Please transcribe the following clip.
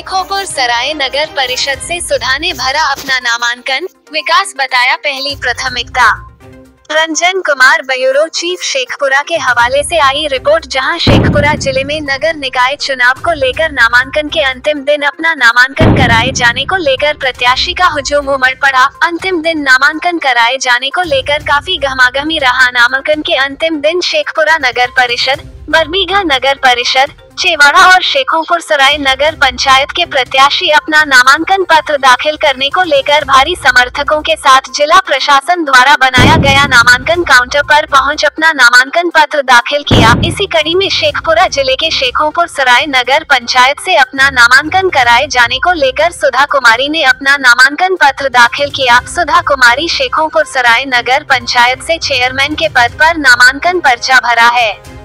सराय नगर परिषद से सुधा ने भरा अपना नामांकन। विकास बताया पहली प्राथमिकता। रंजन कुमार ब्यूरो चीफ शेखपुरा के हवाले से आई रिपोर्ट, जहाँ शेखपुरा ज़िले में नगर निकाय चुनाव को लेकर नामांकन के अंतिम दिन अपना नामांकन कराए जाने को लेकर प्रत्याशी का हुजूम उमड़ पड़ा। अंतिम दिन नामांकन कराए जाने को लेकर काफ़ी गहमागहमी रहा। नामांकन के अंतिम दिन शेखपुरा नगर परिषद बरबीघा नगर परिषद चेवाड़ा और शेखोपुर सराय नगर पंचायत के प्रत्याशी अपना नामांकन पत्र दाखिल करने को लेकर भारी समर्थकों के साथ जिला प्रशासन द्वारा बनाया गया नामांकन काउंटर पर पहुँच अपना नामांकन पत्र दाखिल किया। इसी कड़ी में शेखपुरा ज़िले के शेखोपुर सराय नगर पंचायत से अपना नामांकन कराए जाने को लेकर सुधा कुमारी ने अपना नामांकन पत्र दाखिल किया। सुधा कुमारी शेखोपुर सराय नगर पंचायत से चेयरमैन के पद पर नामांकन पर्चा भरा है।